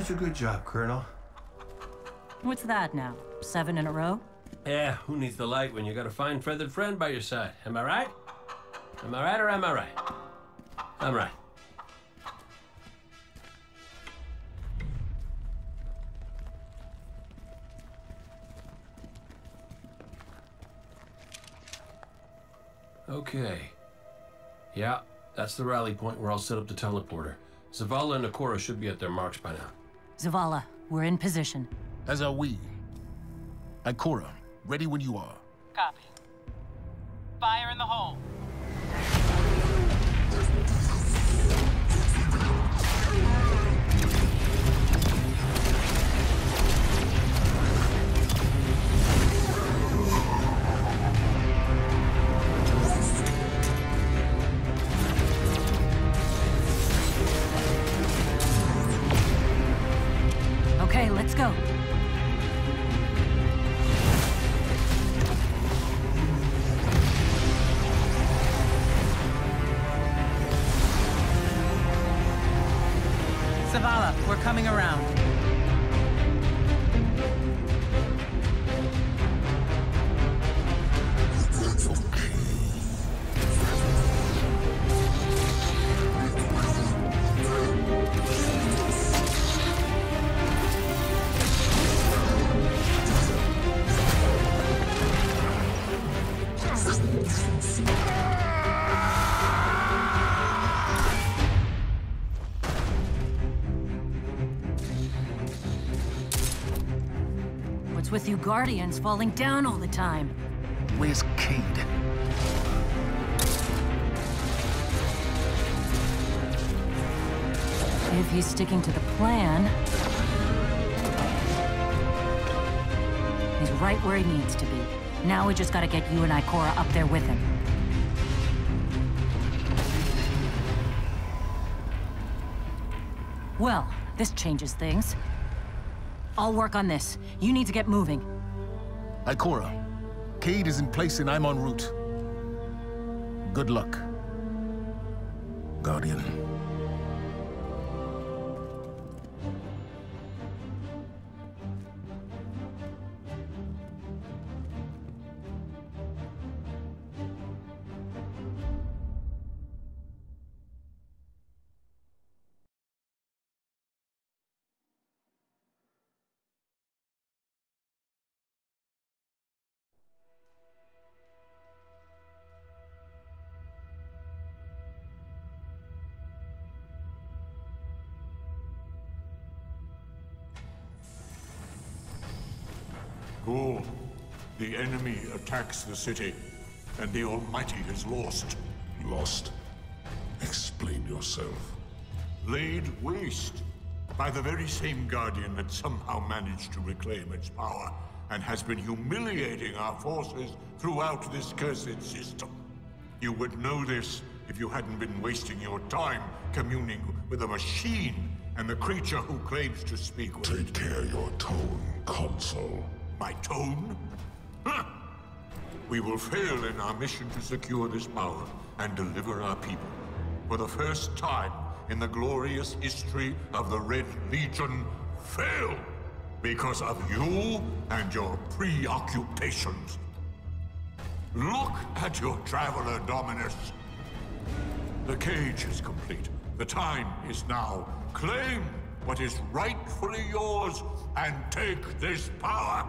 That's a good job, Colonel. What's that now? Seven in a row? Yeah, who needs the light when you got a fine feathered friend by your side? Am I right? Am I right or am I right? I'm right. Okay. Yeah, that's the rally point where I'll set up the teleporter. Zavala and Ikora should be at their marks by now. Zavala, we're in position. As are we. Ikora, ready when you are. Copy. What's with you Guardians falling down all the time? Where's Cayde? If he's sticking to the plan... He's right where he needs to be. Now we just gotta get you and Ikora up there with him. Well, this changes things. I'll work on this. You need to get moving. Ikora, Cayde is in place and I'm en route. Good luck. Guardian. Ghaul, the enemy attacks the city, and the Almighty is lost. Lost? Explain yourself. Laid waste by the very same Guardian that somehow managed to reclaim its power and has been humiliating our forces throughout this cursed system. You would know this if you hadn't been wasting your time communing with a machine and the creature who claims to speak with Take care your tone, Consul. My tone? Huh. We will fail in our mission to secure this power and deliver our people. For the first time in the glorious history of the Red Legion, fail because of you and your preoccupations. Look at your Traveler Dominus. The cage is complete. The time is now. Claim what is rightfully yours and take this power.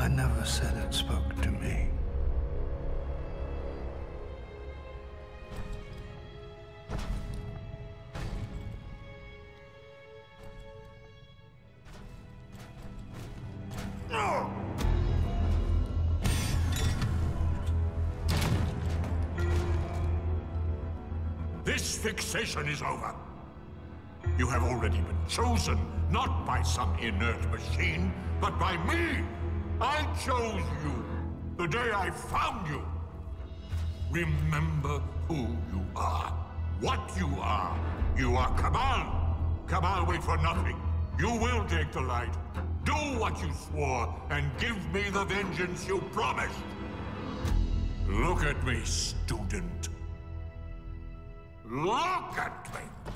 I never said it spoke to me. This fixation is over. You have already been chosen, not by some inert machine, but by me. I chose you the day I found you. Remember who you are, what you are. You are Kamal. Kamal wait for nothing. You will take the light. Do what you swore, and give me the vengeance you promised. Look at me, student. Look at me!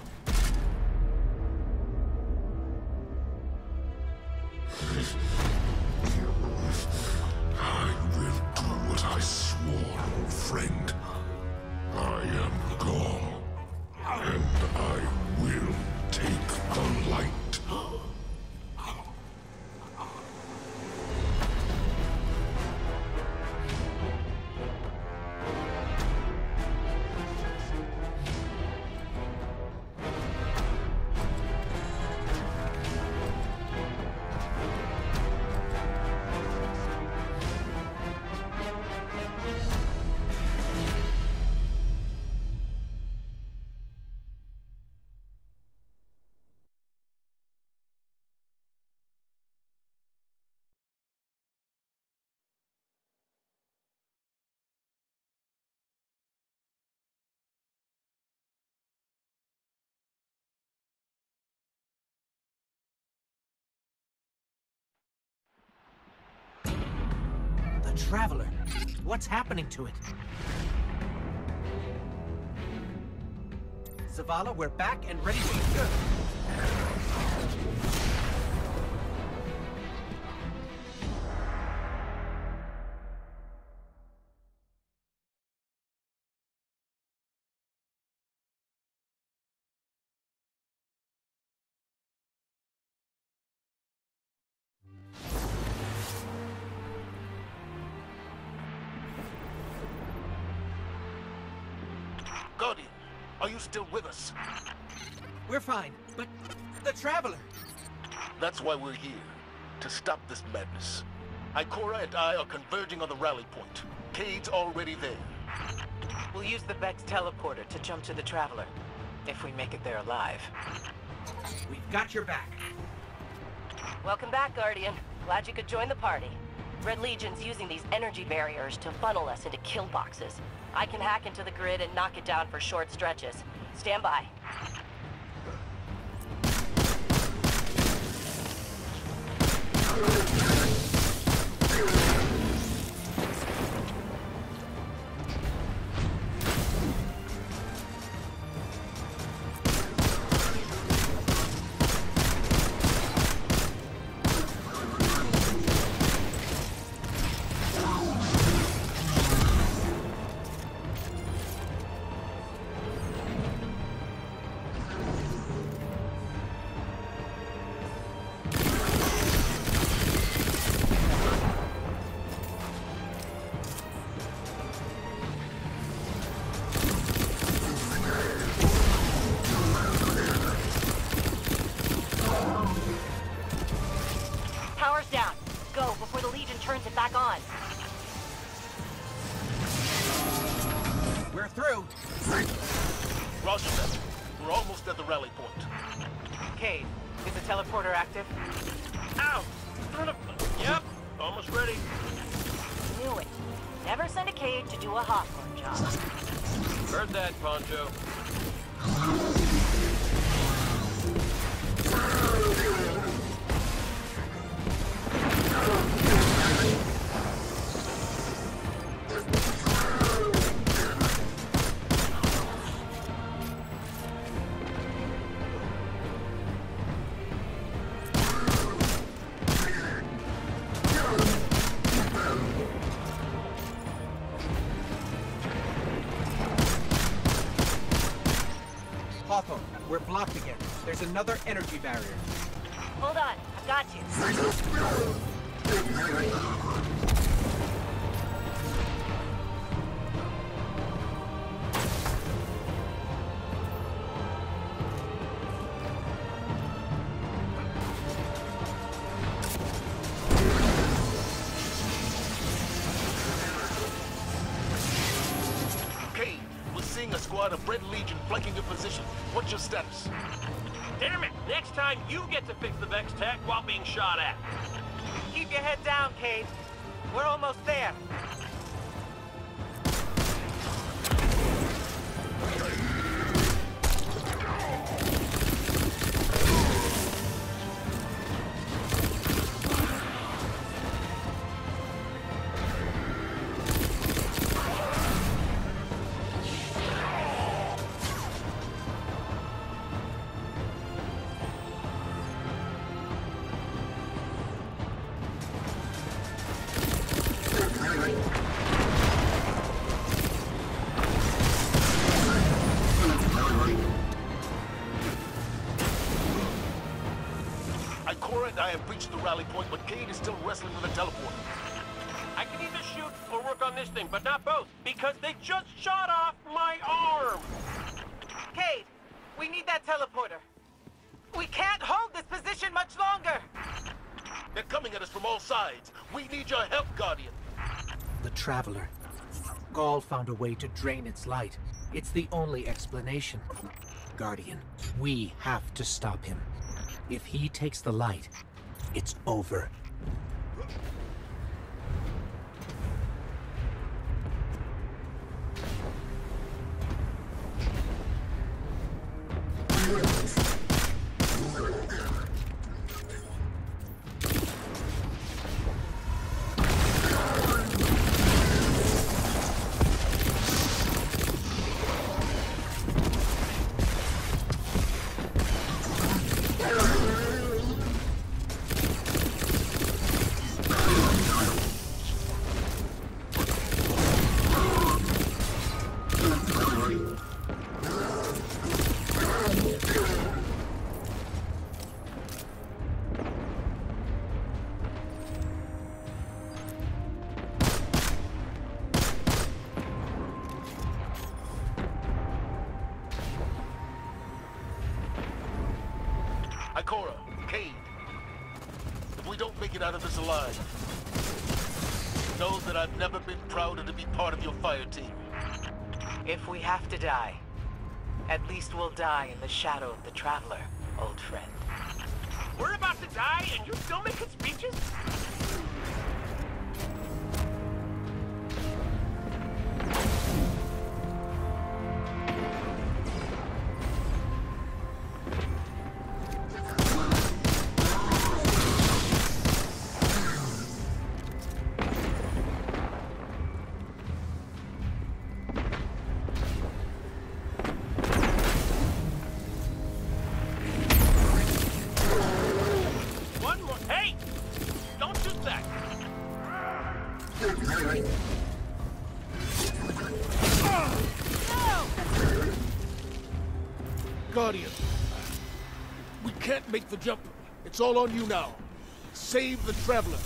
Traveler. What's happening to it? Zavala, we're back and ready to go. Guardian, are you still with us? We're fine, but the Traveler. That's why we're here. To stop this madness. Ikora and I are converging on the rally point. Cayde's already there. We'll use the Vex teleporter to jump to the Traveler. If we make it there alive. We've got your back. Welcome back, Guardian. Glad you could join the party. Red Legion's using these energy barriers to funnel us into kill boxes. I can hack into the grid and knock it down for short stretches. Stand by. Teleporter active? Ow! Son of a- Yep, almost ready. Knew it. Never send a Cayde to do a Hawthorne job. Heard that, Poncho. Hawthorne, another energy barrier. Hold on, I've got you. Cayde, we're seeing a squad squad of Red Legion flanking your position. What's your status? Damn it! Next time you get to fix the Vex tech while being shot at. Keep your head down, Cayde. We're almost there. Ikora and I have reached the rally point, but Cayde is still wrestling with a teleporter. I can either shoot or work on this thing, but not both, because they just shot off my arm! Cayde, we need that teleporter. We can't hold this position much longer. They're coming at us from all sides. We need your help, Guardian. The Traveler. Ghaul found a way to drain its light. It's the only explanation. Guardian, we have to stop him. If he takes the light, it's over. Ikora, Cayde. If we don't make it out of this alive, know that I've never been prouder to be part of your fire team. If we have to die, at least we'll die in the shadow of the Traveler, old friend. We're about to die and you're still making speeches? Guardian, we can't make the jump. It's all on you now. Save the Traveler.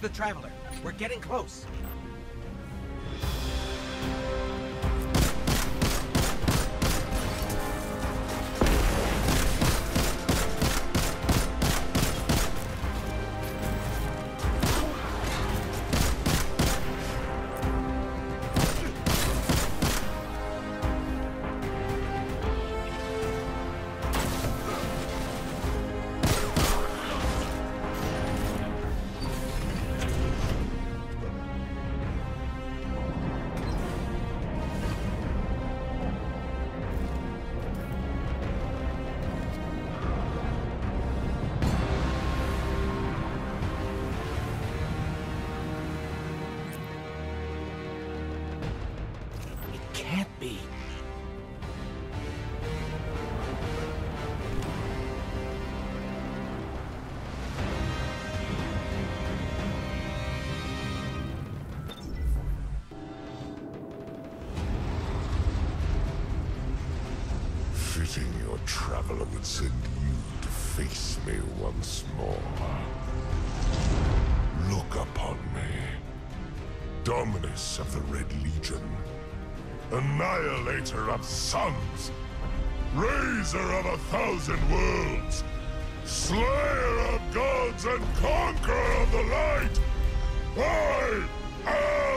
The Traveler. We're getting close. Your traveler would send you to face me once more. Look upon me. Dominus of the Red Legion. Annihilator of suns. Raiser of a thousand worlds. Slayer of gods and conqueror of the light. I am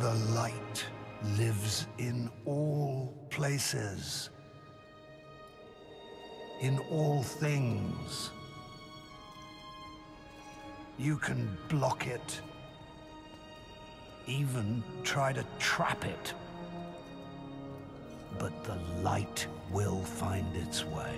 The light lives in all places. In all things. You can block it. Even try to trap it. But the light will find its way.